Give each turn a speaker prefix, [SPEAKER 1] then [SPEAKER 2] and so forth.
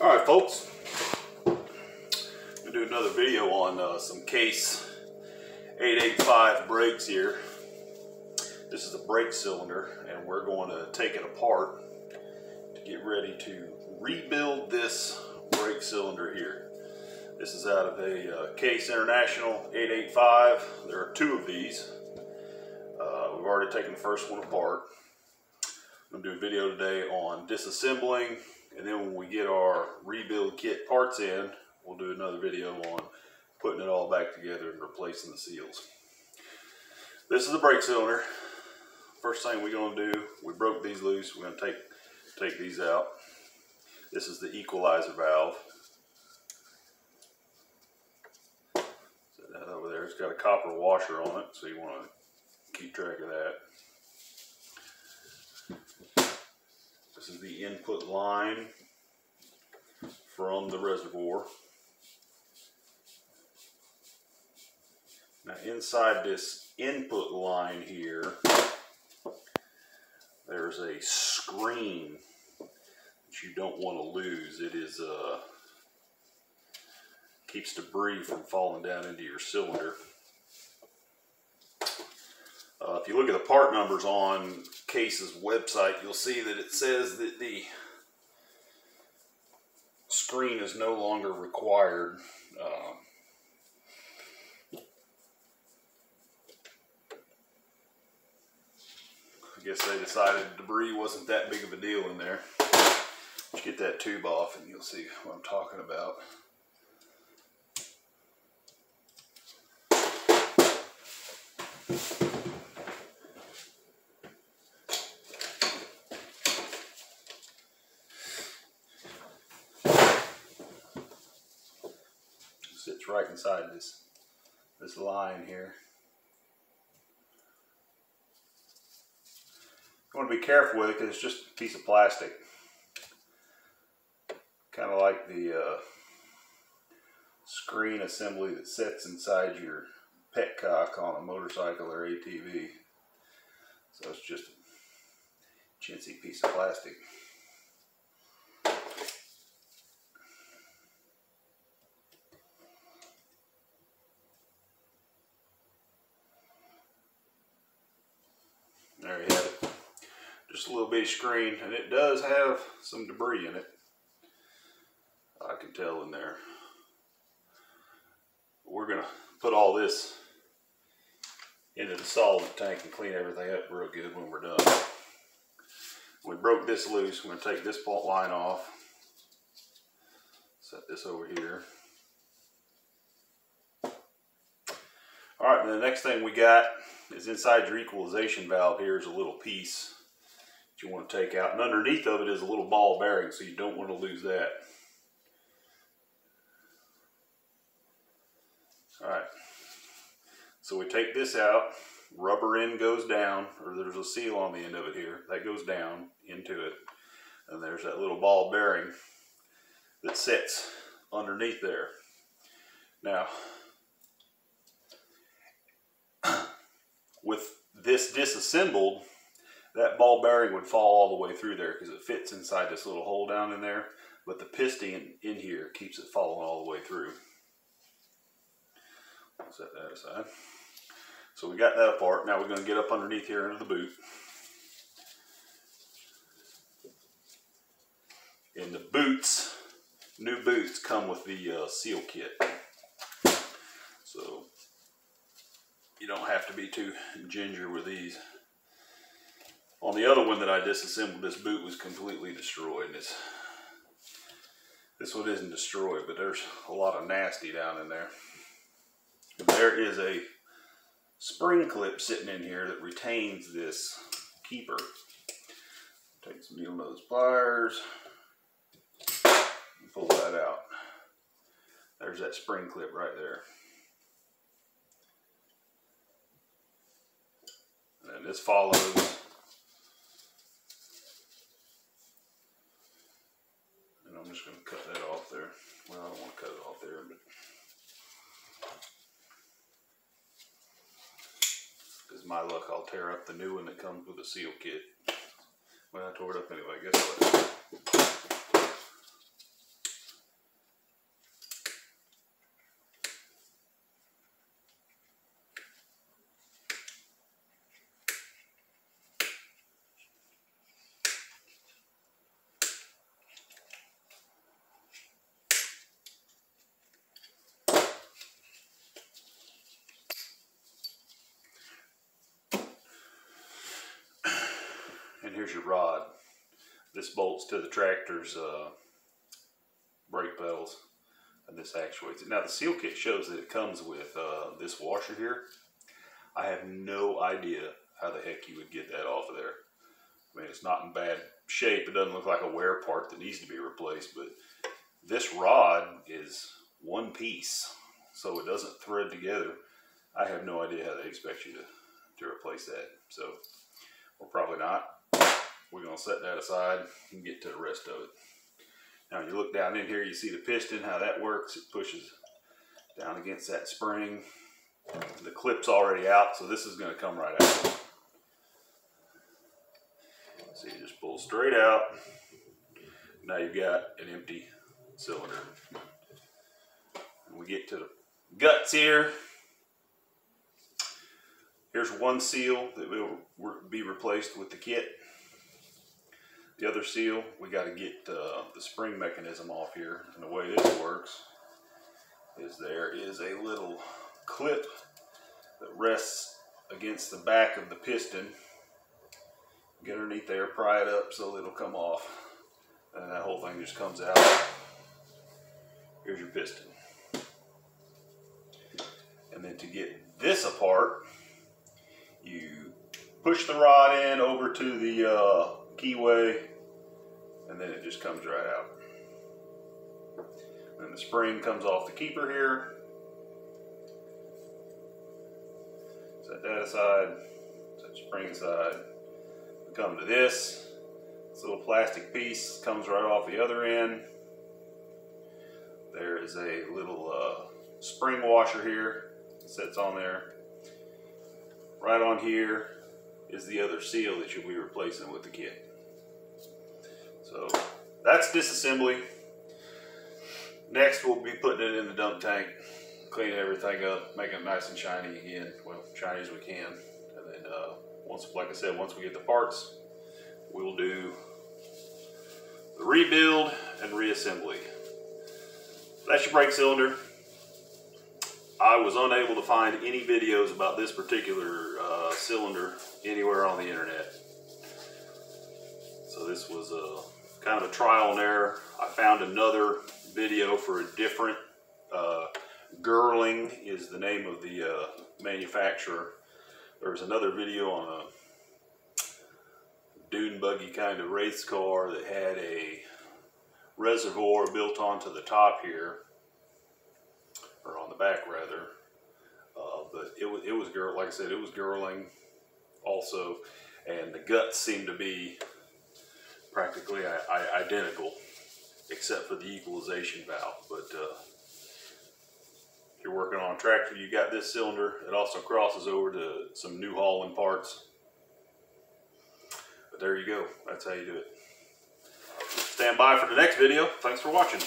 [SPEAKER 1] All right, folks. Gonna do another video on uh, some case 885 brakes here. This is a brake cylinder, and we're going to take it apart to get ready to rebuild this brake cylinder here. This is out of a uh, Case International 885. There are two of these. Uh, we've already taken the first one apart. I'm gonna do a video today on disassembling and then when we get our rebuild kit parts in, we'll do another video on putting it all back together and replacing the seals. This is the brake cylinder. First thing we're gonna do, we broke these loose. We're gonna take, take these out. This is the equalizer valve. Set that over there. It's got a copper washer on it, so you wanna keep track of that. This is the input line from the reservoir. Now inside this input line here, there's a screen that you don't want to lose. It is uh, keeps debris from falling down into your cylinder. Uh, if you look at the part numbers on Case's website, you'll see that it says that the screen is no longer required. Um, I guess they decided debris wasn't that big of a deal in there. Let's get that tube off and you'll see what I'm talking about. sits right inside this this line here. You want to be careful with it because it's just a piece of plastic. Kind of like the uh, screen assembly that sits inside your petcock on a motorcycle or ATV. So it's just a chintzy piece of plastic. There you have it. Just a little bitty screen, and it does have some debris in it. I can tell in there. We're gonna put all this into the solvent tank and clean everything up real good when we're done. We broke this loose. I'm gonna take this bolt line off. Set this over here. All right, the next thing we got is inside your equalization valve here is a little piece you want to take out. And underneath of it is a little ball bearing, so you don't want to lose that. All right, so we take this out, rubber end goes down, or there's a seal on the end of it here, that goes down into it. And there's that little ball bearing that sits underneath there. Now, with this disassembled, that ball bearing would fall all the way through there because it fits inside this little hole down in there. But the piston in here keeps it falling all the way through. Set that aside. So we got that apart. Now we're going to get up underneath here into the boot. And the boots, new boots, come with the uh, seal kit. So you don't have to be too ginger with these. On the other one that I disassembled, this boot was completely destroyed. And it's, this one isn't destroyed, but there's a lot of nasty down in there. And there is a spring clip sitting in here that retains this keeper. Take some needle nose pliers pull that out. There's that spring clip right there. And this follows. And I'm just going to cut that off there. Well, I don't want to cut it off there, but. Because my luck, I'll tear up the new one that comes with a seal kit. Well, I tore it up anyway, guess what? There's your rod. This bolts to the tractor's uh, brake pedals and this actuates it. Now the seal kit shows that it comes with uh, this washer here. I have no idea how the heck you would get that off of there. I mean, it's not in bad shape. It doesn't look like a wear part that needs to be replaced, but this rod is one piece, so it doesn't thread together. I have no idea how they expect you to, to replace that. So we're probably not. We're gonna set that aside and get to the rest of it. Now you look down in here, you see the piston, how that works. It pushes down against that spring. The clip's already out, so this is gonna come right out. So you just pull straight out. Now you've got an empty cylinder. And we get to the guts here. Here's one seal that will be replaced with the kit. The other seal, we got to get uh, the spring mechanism off here. And the way this works is there is a little clip that rests against the back of the piston. Get underneath there, pry it up so it'll come off. And that whole thing just comes out. Here's your piston. And then to get this apart, you push the rod in over to the uh, keyway and then it just comes right out. And the spring comes off the keeper here. Set that aside, set spring aside. We come to this, this little plastic piece comes right off the other end. There is a little uh, spring washer here, sits on there. Right on here is the other seal that you'll be replacing with the kit. So that's disassembly. Next we'll be putting it in the dump tank, cleaning everything up, making it nice and shiny again, well shiny as we can. And then uh, once, like I said, once we get the parts, we'll do the rebuild and reassembly. That's your brake cylinder. I was unable to find any videos about this particular uh, cylinder anywhere on the internet. So this was a kind of a trial and error. I found another video for a different, uh, Girling is the name of the uh, manufacturer. There was another video on a dune buggy kind of race car that had a reservoir built onto the top here or on the back rather. Uh, but it was it was girl like I said it was Girling also, and the guts seemed to be practically I, I, identical, except for the equalization valve. But uh, if you're working on a tractor, you got this cylinder. It also crosses over to some New Holland parts. But there you go. That's how you do it. Stand by for the next video. Thanks for watching.